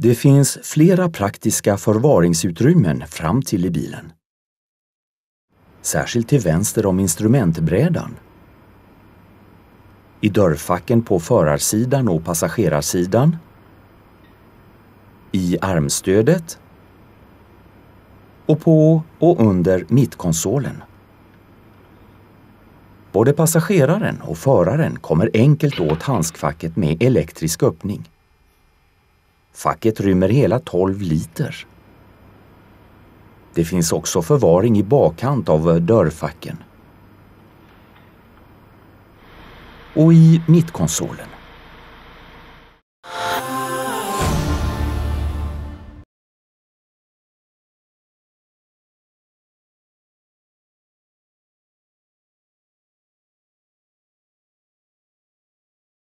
Det finns flera praktiska förvaringsutrymmen fram till i bilen. Särskilt till vänster om instrumentbrädan. I dörrfacken på förarsidan och passagerarsidan. I armstödet. Och på och under mittkonsolen. Både passageraren och föraren kommer enkelt åt handskfacket med elektrisk öppning. Facket rymmer hela 12 liter. Det finns också förvaring i bakkant av eh, dörrfacken. Och i mittkonsolen.